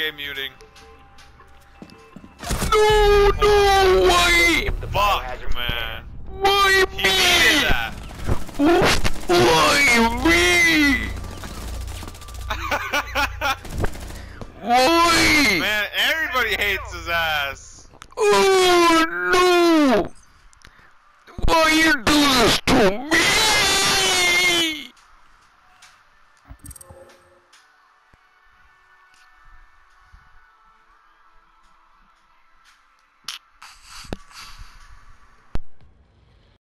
Okay, muting. No, no, why? Fuck, man. Why He needed me? that. Why me? Why? Man, everybody hates his ass. Oh no! Why you do this to me?